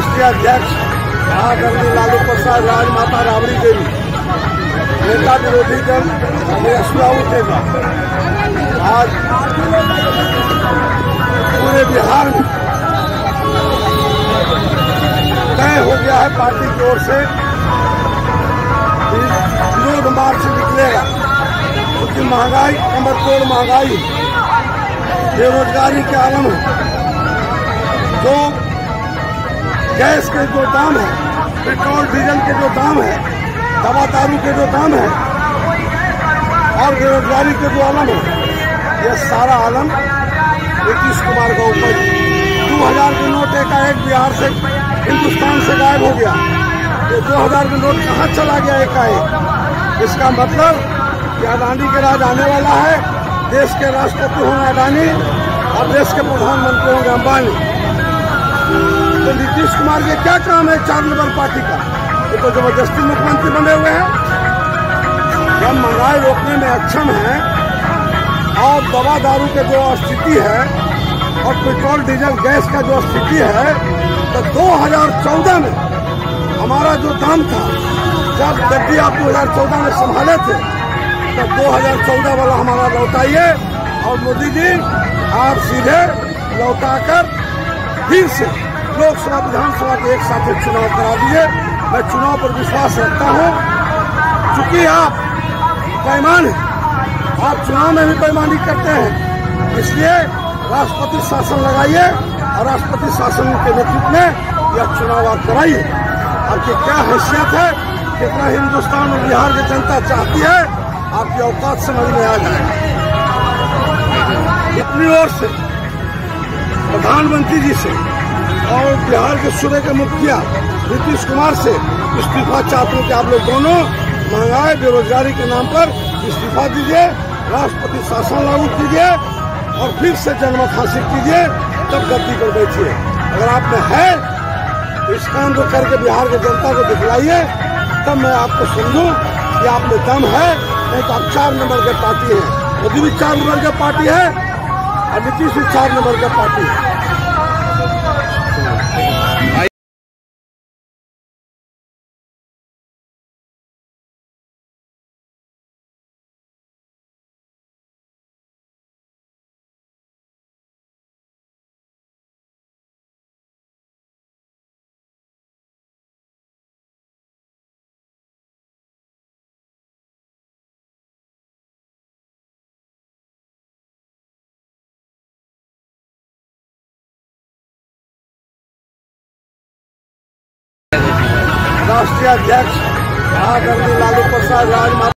राष्ट्रीय अध्यक्ष आदरणीय लालू प्रसाद, राजमाता राबड़ी देवी, नेता विरोधी दल यशबाबू तेजा आज पूरे बिहार में तय हो गया है पार्टी की ओर से विरोध मार्च निकलेगा। क्योंकि महँगाई कमर तोड़ महँगाई, बेरोजगारी के आलम है जो गैस के जो दाम है, पेट्रोल, डीजल के जो दाम है, दवा दारू के जो दाम है, और बेरोजगारी के जो आलम है, ये सारा आलम नीतीश कुमार का ऊपर दो हज़ार के नोट एकाएक बिहार से, हिंदुस्तान से गायब हो गया। ये दो हज़ार का नोट कहाँ चला गया एकाएक इसका मतलब कि अडानी के राज आने वाला है, देश के राष्ट्रपति होंगे अडानी, और देश के प्रधानमंत्री होंगे अंबानी। तो नीतीश कुमार के क्या काम है चार नंबर पार्टी का? ये तो ज़बरदस्ती मुख्यमंत्री बने हुए हैं। जब महँगाई रोकने में अक्षम है और दवा दारू के जो स्थिति है और पेट्रोल, डीजल, गैस का जो स्थिति है तो 2014 में हमारा जो दाम था, जब गद्दी आप 2014 में संभाले थे तो 2014 वाला हमारा लौटाइए और मोदी जी, आप सीधे लौटाकर फिर से लोकसभा, विधानसभा के एक साथ चुनाव करा दिए मैं चुनाव पर विश्वास रखता हूँ। चूँकि आप पैमान आप चुनाव में भी पैमानी करते हैं, इसलिए राष्ट्रपति शासन लगाइए और राष्ट्रपति शासन के नेतृत्व में यह चुनाव आप कराइए। आपकी क्या हैसियत है? कितना हिंदुस्तान और बिहार की जनता चाहती है? आपकी औकात समझ में आ जाए। अपनी ओर से, प्रधानमंत्री जी से और बिहार के सूबे के मुखिया नीतीश कुमार से इस्तीफा चाहते हैं कि आप लोग दोनों महँगाई, बेरोजगारी के नाम पर इस्तीफा दीजिए, राष्ट्रपति शासन लागू कीजिए और फिर से जनमत हासिल कीजिए, तब गद्दी पर बैठिए। अगर आप में है तो इस काम को करके बिहार की जनता को दिखलाइए, तब मैं आपको समझूं कि आप में दम है, नहीं तो आप चार नंबर के पार्टी है। मोदी भी चार नंबर का पार्टी है और नीतीश भी चार नंबर का पार्टी है। राष्ट्रीय अध्यक्ष महागंधी लालू प्रसाद राजमाता